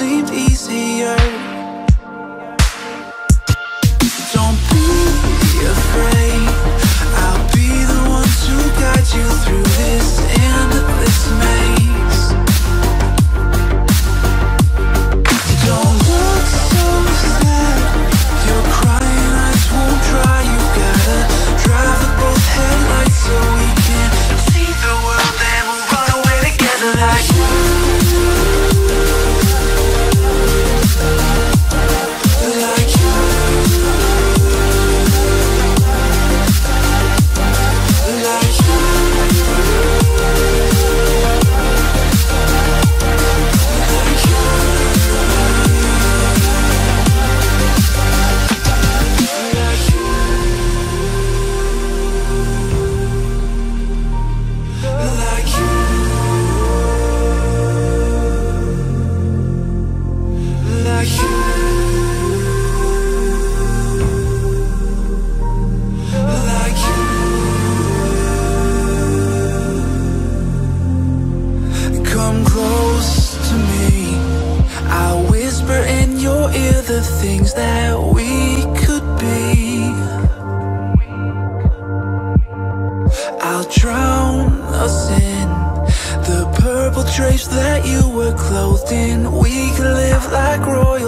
seemed that you were clothed in. We could live like royals.